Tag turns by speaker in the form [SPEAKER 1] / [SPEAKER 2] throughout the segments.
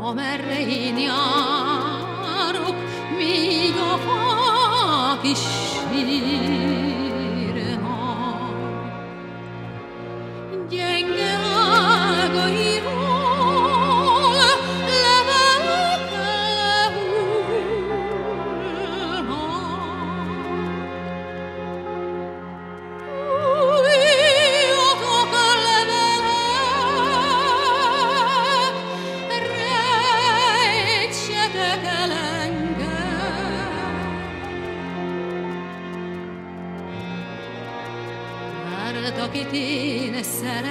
[SPEAKER 1] Amerre én járok, még a fák is Mert akit én szeretek,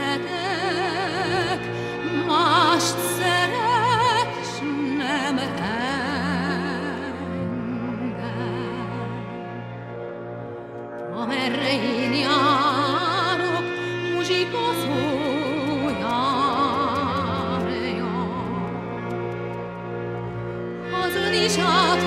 [SPEAKER 1] mást szeret, s nem engem. Amerre én járok, muzsika szó járja. Azon is át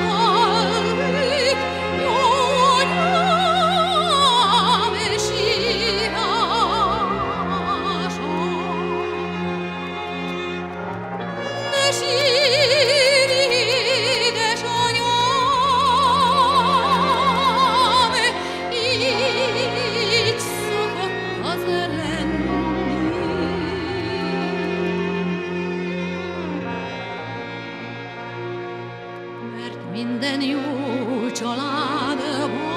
[SPEAKER 1] minden jó családban.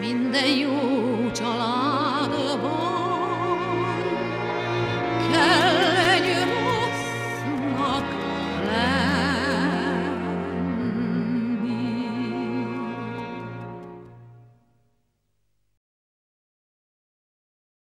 [SPEAKER 1] minden jó család.